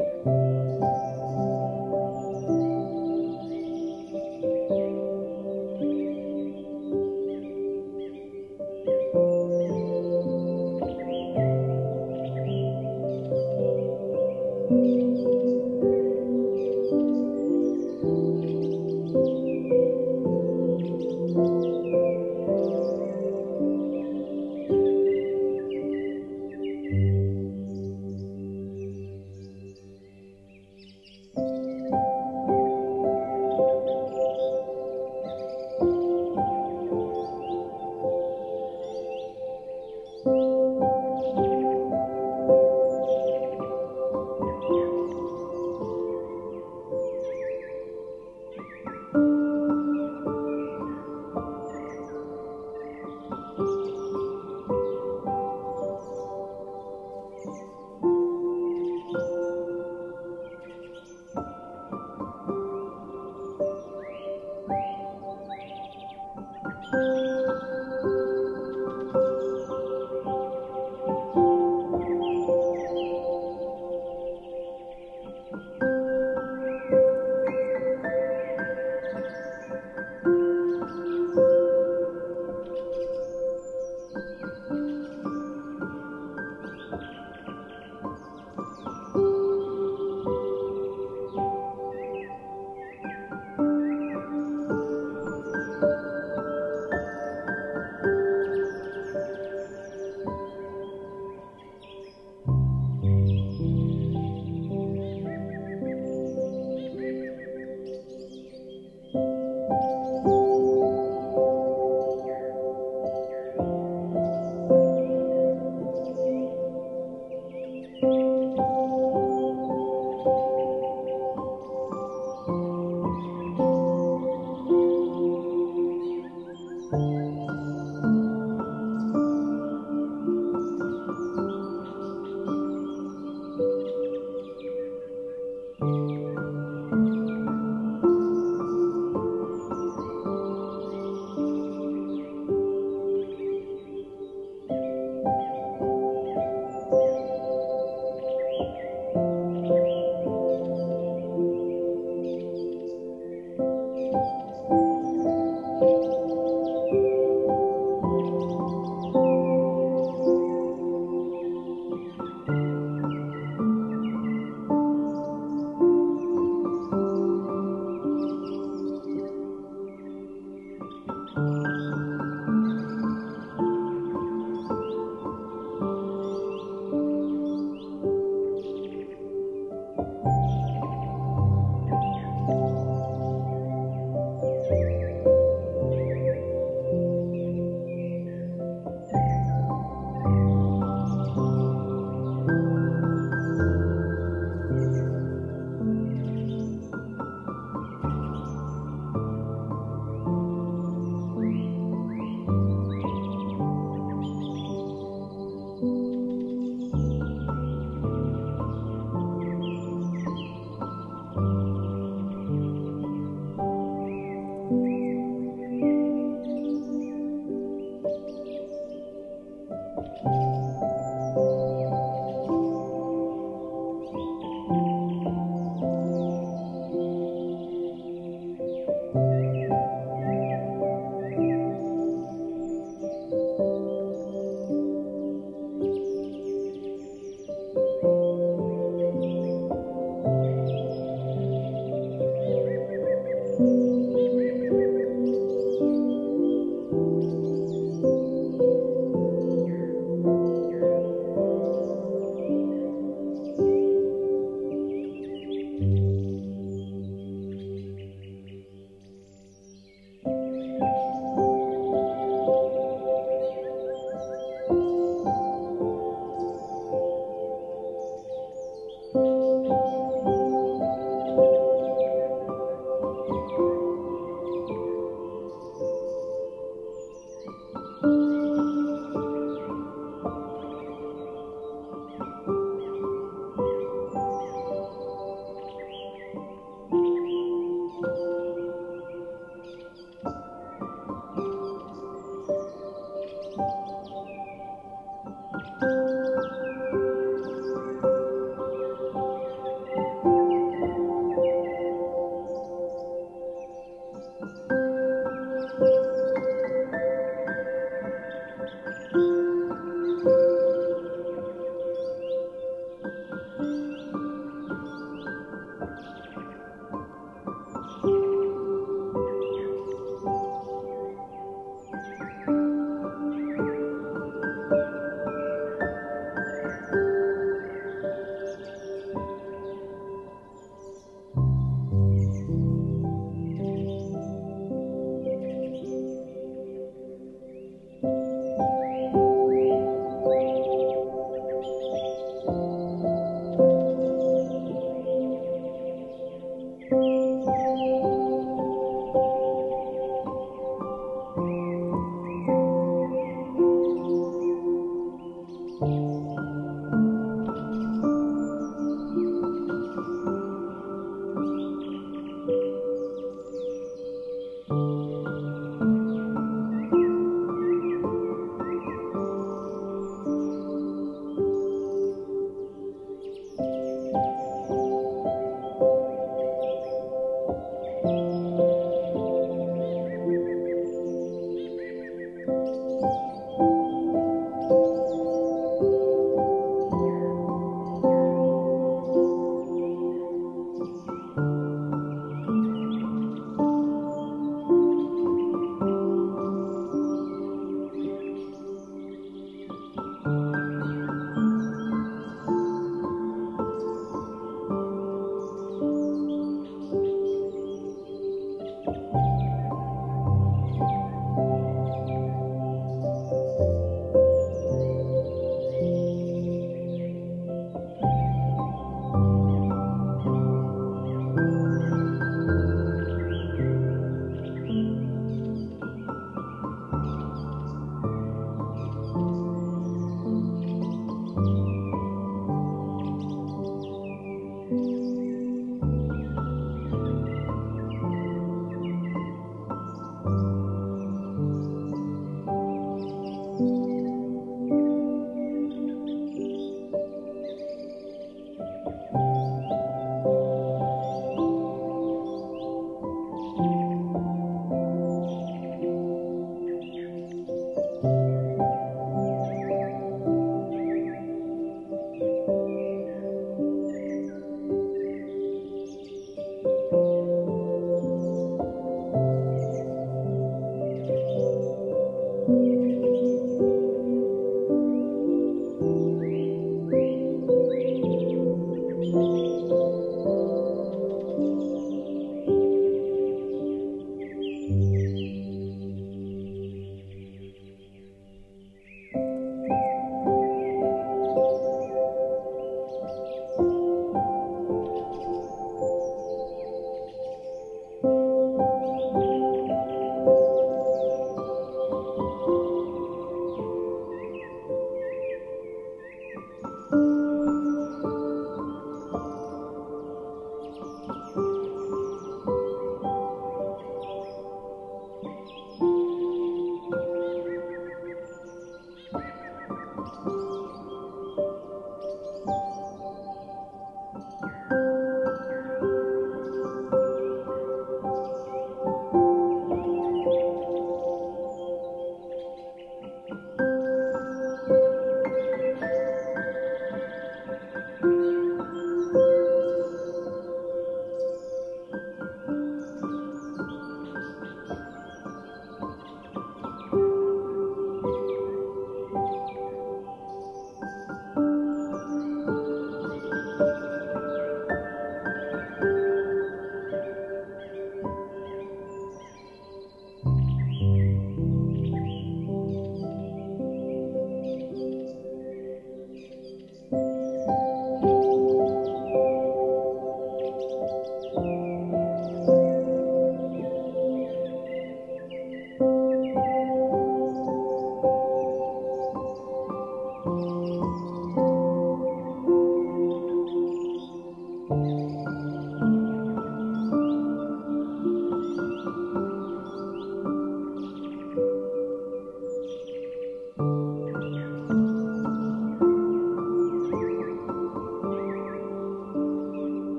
Amen.